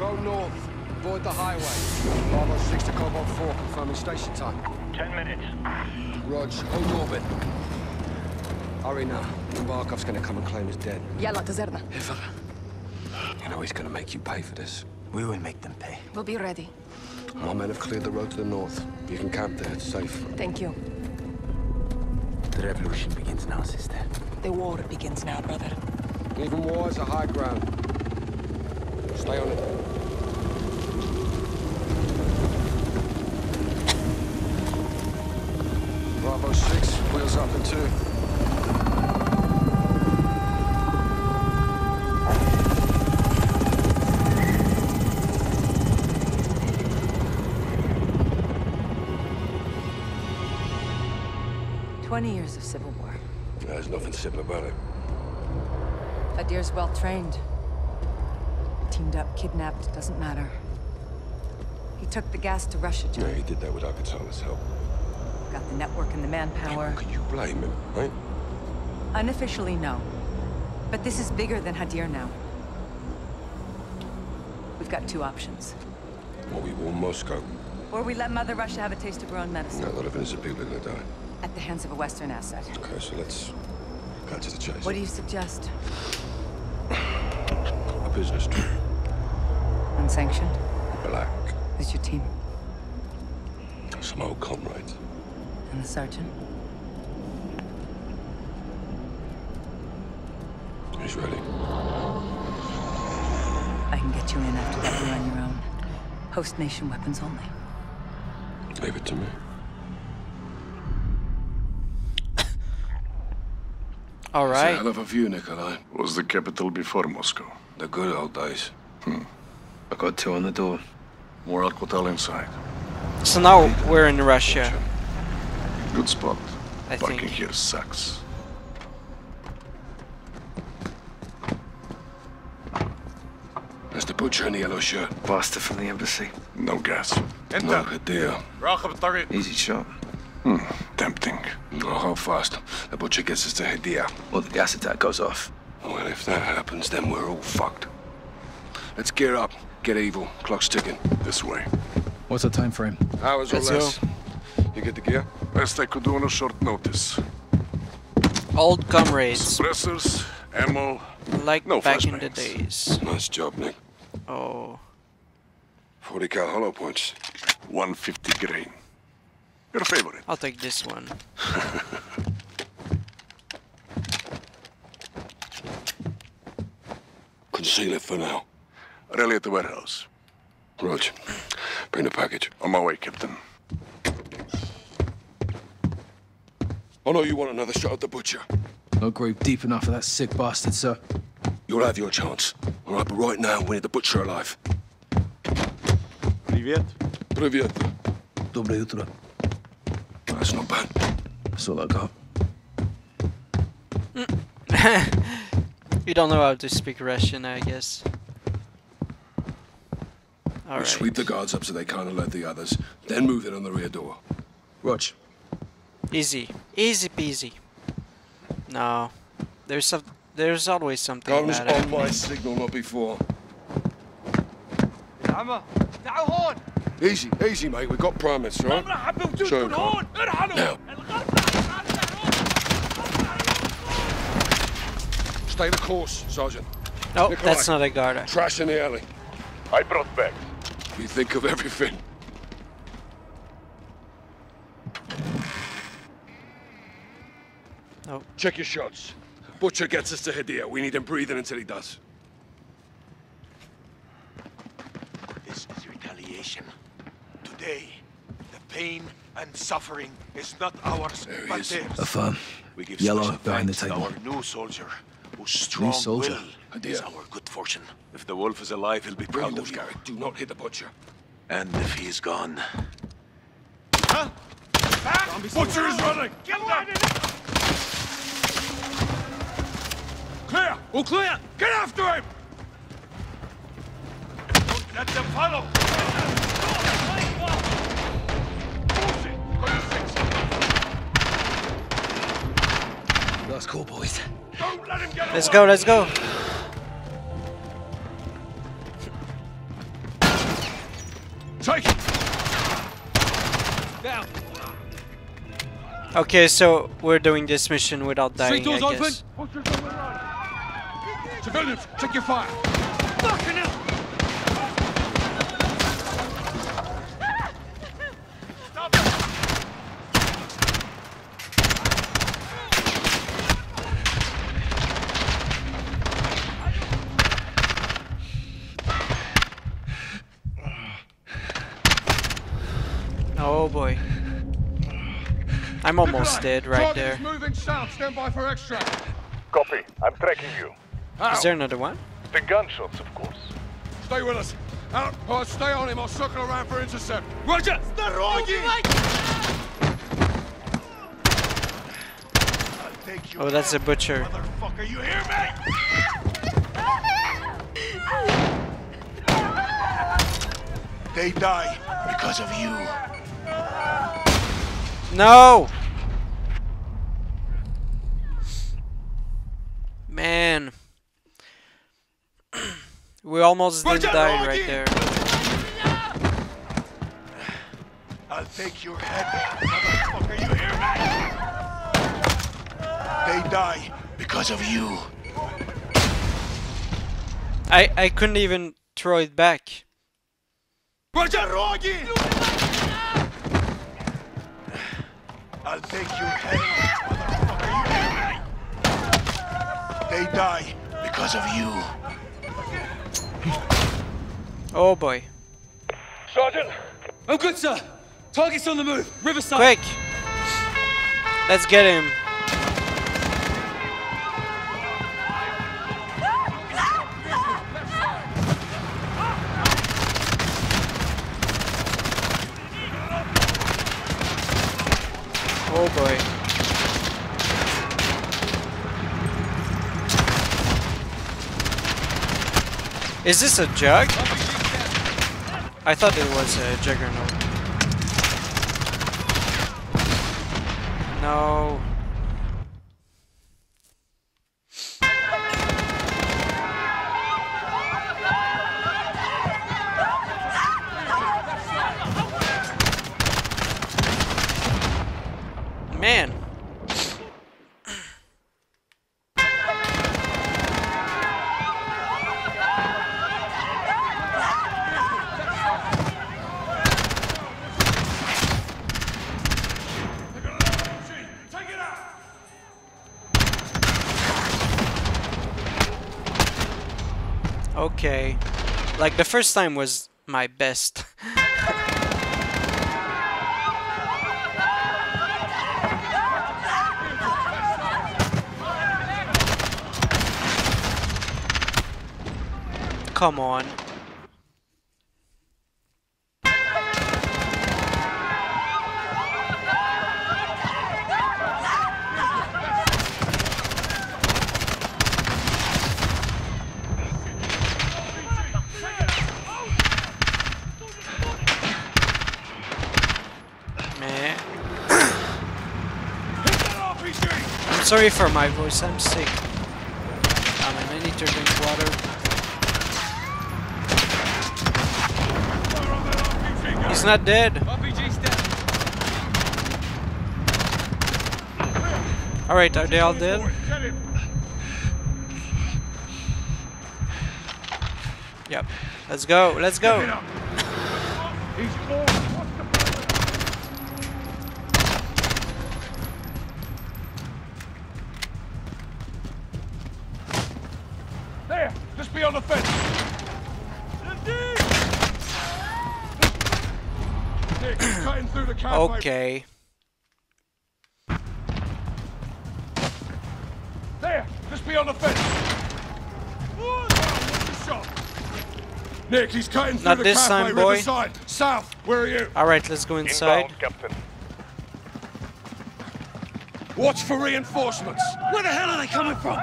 Go north. Avoid the highway. Bravo 6 to Cobalt 4, confirming station time. Ten minutes. Rog, hold orbit. Hurry now. Barkov's gonna come and claim his dead. Yalla, Tazerna. Hey, fella. You know he's gonna make you pay for this. We will make them pay. We'll be ready. My men have cleared the road to the north. You can camp there, it's safe. Thank you. The revolution begins now, sister. The war begins now, brother. Even war is a high ground. Stay on it. Wheels up in two. Twenty years of civil war. There's nothing simple about it. Adir's well trained. Teamed up, kidnapped, doesn't matter. He took the gas to Russia, Yeah, he did that without Katana's help. Got the network and the manpower. Can you blame him, right? Unofficially, no. But this is bigger than Hadir now. We've got two options. Or we warn Moscow. Or we let Mother Russia have a taste of her own medicine. No, a lot of innocent people are gonna die. At the hands of a Western asset. Okay, so let's cut to the chase. What do you suggest? A business trip. Unsanctioned? Black. Who's your team? Some old comrades. And the sergeant? He's ready. I can get you in after that. You're on your own. Host nation weapons only. Leave it to me. All right. It's a hell of a view, Nikolai. Was the capital before Moscow. The good old days. Hmm. I got two on the door. More Al-Qatala inside. So now we're in Russia. Good spot. I Parking think. here sucks. There's the butcher in the yellow shirt. Bastard from the embassy. No gas. Enter. No good deal. Easy shot. Hmm, tempting. Oh, how fast? The butcher gets us to Hadir. Well, the gas attack goes off. Well, if that happens, then we're all fucked. Let's gear up. Get evil. Clock's ticking. This way. What's the time frame? Hours or go. less. You get the gear? Best I could do on a short notice. Old comrades, Suppressors, ammo. like No back in the days. Nice job, Nick. Oh, 40 cal hollow points. 150 grain. Your favorite. I'll take this one. Conceal it for now. Rally at the warehouse. Roger. bring the package. On my way, Captain. Oh no, you want another shot at the butcher? Not group deep enough for that sick bastard, sir. You'll have your chance. All right, but right now, we need the butcher alive. Привет. Привет. Доброе утро. That's not bad. That's all I got. You don't know how to speak Russian, I guess. We Alright. sweep the guards up so they can't alert the others, then move in on the rear door. Rog, Easy. Easy peasy. No. There's some there's always something. I was on my signal not before. Easy, easy mate, we got promise, right? Show now. Stay the course, Sergeant. No, nope, that's not a guarder. Trash in the alley. I brought back. You think of everything. Nope. Check your shots. Butcher gets us to Hadir. We need him breathing until he does. This is retaliation. Today, the pain and suffering is not ours, There but is. theirs. affirm. We give Yellow behind the table. Our new soldier, whose strong soldier? will is our good fortune. If the wolf is alive, he'll be proud Remove, of you. Garrick. Do not hit the butcher. And if he is gone, Butcher is running! Clear! All oh, clear! Get after him! don't let them follow. Last call, boys. Let's go, let's go. Take it! Down. Okay, so we're doing this mission without dying, Street I doors open. Guess. Civilians, check your fire. Fucking hell! Oh, oh boy. I'm almost dead right there. moving south. Stand by for extract. Copy. I'm tracking you. Is there another one? The gunshots, of course. Stay with us. Outpost, stay on him. I'll circle around for intercept. Roger! Starogi! I'll take you Oh, that's a butcher. Motherfucker, you hear me? They die because of you. No! Man. We almost did Roger, die right there. I'll take your head, motherfucker, you hear me? They die because of you. I I couldn't even throw it back. I'll take your head, motherfucker, you hear me? They die because of you. Oh boy. Sergeant! Oh, good, sir. Target's on the move. Riverside. Quick! Let's get him. Oh boy. Is this a jug? I thought it was a juggernaut. No. Man. Like the first time was my best. Come on. For my voice, I'm sick. Um, I mean, I need to drink water. He's not dead. Alright, are they all dead? Yep. Let's go, let's go. There. Just on the fence. Nick, he's cutting through the cafe. Okay. There. Just beyond the fence. What's the shot? Nick, he's cutting through Not the this cafe. time, boy. Riverside. South. Where are you? Alright, let's go inside. Inbound, Captain. Watch for reinforcements. Where the hell are they coming from?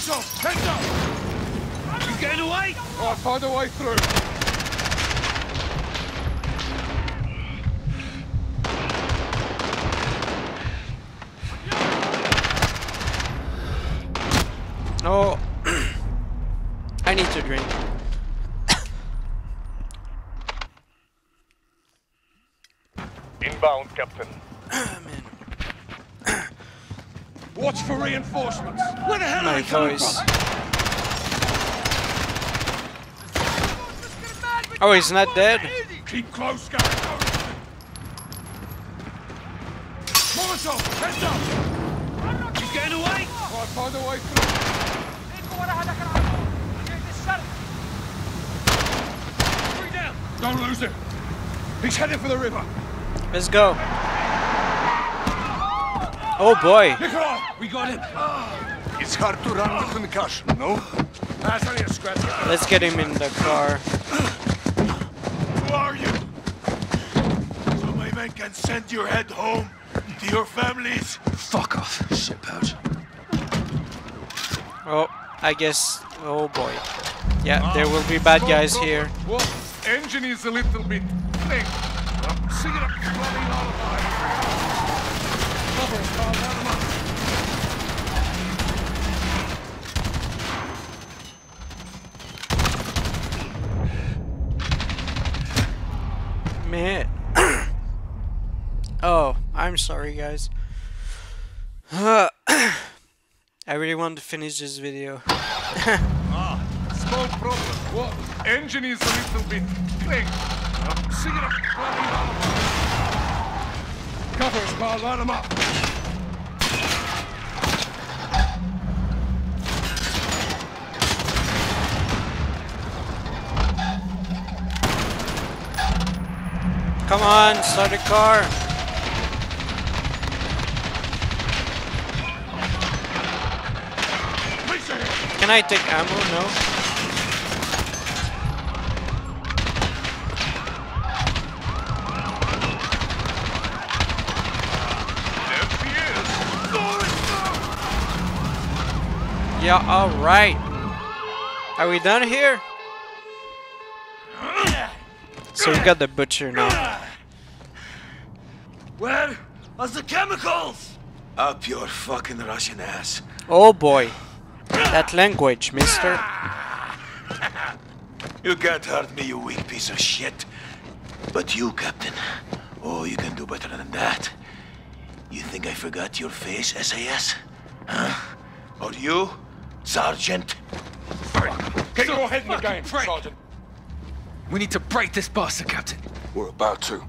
Marshal, heads up! You getting away? Oh, I found a way through. No. I need to drink. Inbound, Captain. Oh, Watch for reinforcements. The hell are they coming voice. from? Oh, he's not dead? Keep close, guys. Molotov, heads up. He's getting away. I'll find a way through. Don't lose him. He's heading for the river. Let's go. Oh boy. Nikolai, we got him. Ah. It's hard to run with concussion, no? That's only a scratch. Let's get him in the car. Who are you? So my men can send your head home to your families. Fuck off, shit pouch. Oh, I guess. Oh boy. Yeah, there will be bad guys here. What? Engine is a little bit thick. Man. oh, I'm sorry, guys. I really want to finish this video. Ah, small problem. What? Engine is a little bit lullaby. Cover Carl. Round 'em up. Come on, start the car. Can I take ammo? No. Yeah, alright. Are we done here? So we got the butcher now. Where are the chemicals? Up your fucking Russian ass. Oh boy. That language, mister. You can't hurt me, you weak piece of shit. But you, Captain, oh, you can do better than that. You think I forgot your face, SAS? Huh? Or you, Sergeant? Get your head in the game, Sergeant. We need to break this bastard, Captain. We're about to.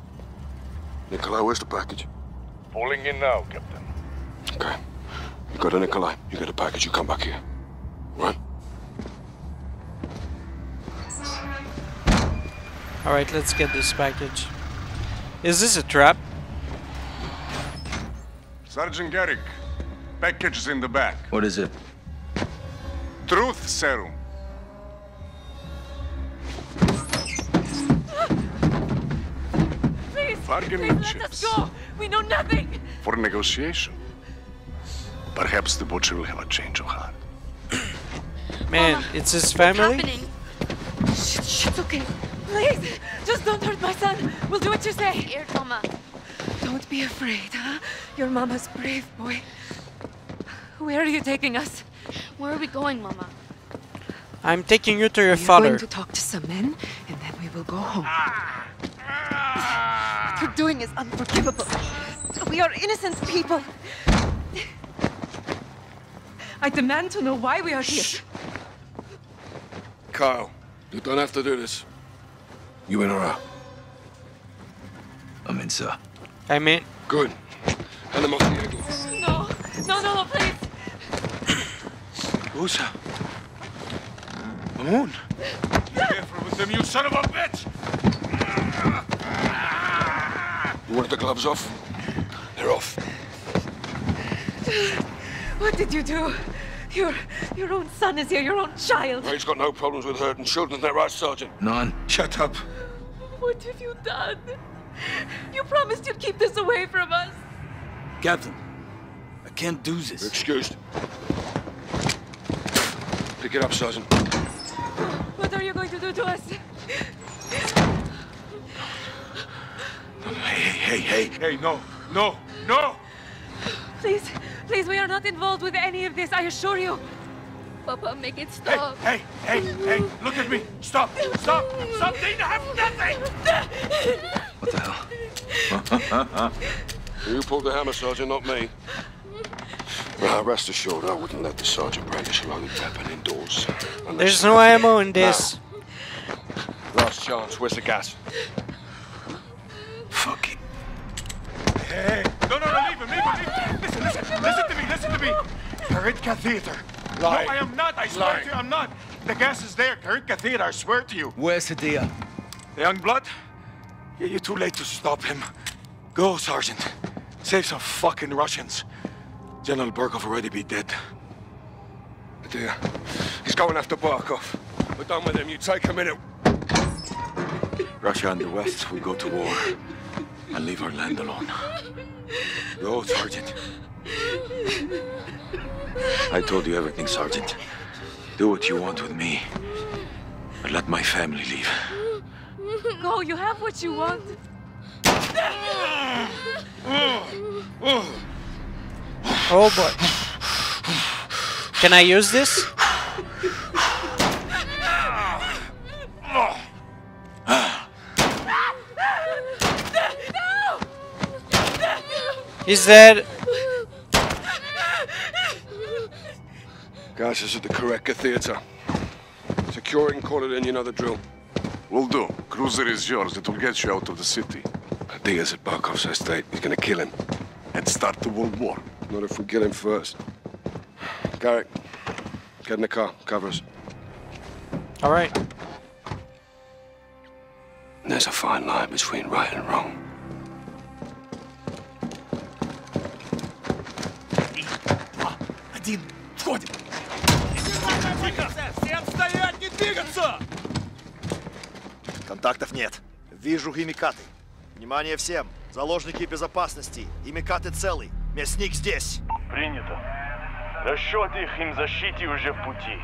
Nikolai, where's the package? Pulling in now, Captain. Okay. You go to Nikolai. You get a package. You come back here. Right? Alright, let's get this package. Is this a trap? Sergeant Garrick, package is in the back. What is it? Truth serum. Bargaining please let us go. We know nothing. For negotiation. Perhaps the butcher will have a change of heart. Man, Mama, it's his What's family? happening? Shh, shh, it's okay. Please, just don't hurt my son. We'll do what you say. Here, Mama. Don't be afraid, huh? Your mama's brave, boy. Where are you taking us? Where are we going, Mama? I'm taking you to your We're father. going to talk to some men, and then we will go home. What you're doing is unforgivable. We are innocent people. I demand to know why we are here. Kyle, you don't have to do this. You in or out? I'm in, sir. I mean, Good. Hand him off the angle. No, no, no, no, please. Who's Usa. Moon. Careful with them, you son of a bitch! You wanted the gloves off? They're off. What did you do? Your your own son is here, your own child. Ray's got no problems with hurting children, isn't that right, Sergeant? None. Shut up. What have you done? You promised you'd keep this away from us. Captain, I can't do this. You're this. excused. Pick it up, Sergeant. What are you going to do to us? Hey, hey, hey, hey, no, no, no! Please, please, we are not involved with any of this, I assure you. Papa, make it stop. hey, hey, hey, look at me. Stop, stop, stop. They have nothing. What the hell? You pulled the hammer, Sergeant, not me. Now, rest assured, I wouldn't let the Sergeant brandish a loaded weapon indoors. There's you no had ammo in this. Last chance. Where's the gas? No, no, leave him, leave him, leave him. Listen, listen, listen to me, listen to me. Karinka Theater. Lie. No, I am not. I swear Lie. to you, I'm not. The gas is there. Karinka Theater, I swear to you. Where's Hadir? The young blood? Yeah, you're too late to stop him. Go, Sergeant. Save some fucking Russians. General Barkov already be dead. Dear. He's going after Barkov. We're done with him. You take a minute. Russia and the West will go to war and leave our land alone. Go, Sergeant. I told you everything, Sergeant. Do what you want with me, but let my family leave. Go, you have what you want. Oh boy. Can I use this? He's dead. Guys, this is at the Kareka Theater. Secure it and call it in. You know the drill. Will do. Cruiser is yours. It will get you out of the city. Diaz at Barkov's estate. He's gonna kill him. And start the World War. Not if we kill him first. Garrick, get in the car. Cover us. All right. There's a fine line between right and wrong. Контактов нет. Вижу химикаты. Внимание всем! Заложники безопасности. Химикаты целый. Мясник здесь. Принято. Расчет их им защите уже в пути.